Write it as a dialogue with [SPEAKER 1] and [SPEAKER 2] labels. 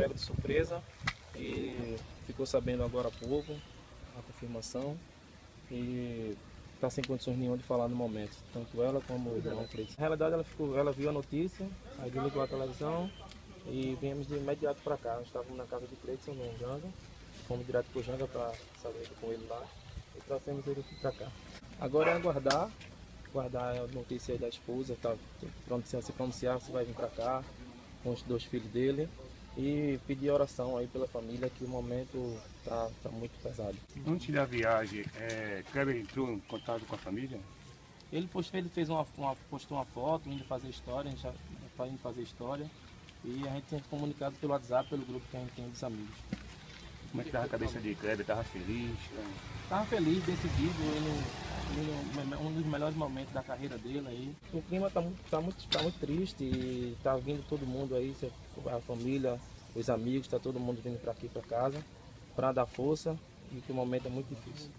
[SPEAKER 1] pego de surpresa e ficou sabendo agora há pouco a confirmação e está sem condições nenhuma de falar no momento, tanto ela como o irmão Fritz. Na realidade ela, ficou, ela viu a notícia, aí ligou a televisão e viemos de imediato para cá. Nós estávamos na casa de Cleiton no Janga, fomos direto para o Janga para saber com ele lá e trouxemos ele para cá. Agora é aguardar, guardar a notícia da esposa, tá, se pronunciar se vai vir para cá com os dois filhos dele e pedir oração aí pela família que o momento tá, tá muito pesado.
[SPEAKER 2] Antes da viagem, é, Kleber entrou em contato com a família?
[SPEAKER 1] Ele postou, ele fez uma, uma, postou uma foto, indo fazer história, a gente já está indo fazer história e a gente tem comunicado pelo WhatsApp, pelo grupo que a gente tem dos amigos.
[SPEAKER 2] Como é que estava a cabeça de Kleber? Estava feliz?
[SPEAKER 1] Estava feliz, decidido, ele, um dos melhores momentos da carreira dele aí. O clima está muito, tá muito, tá muito triste e está vindo todo mundo aí, a família, os amigos, está todo mundo vindo para aqui para casa para dar força e que o momento é muito difícil.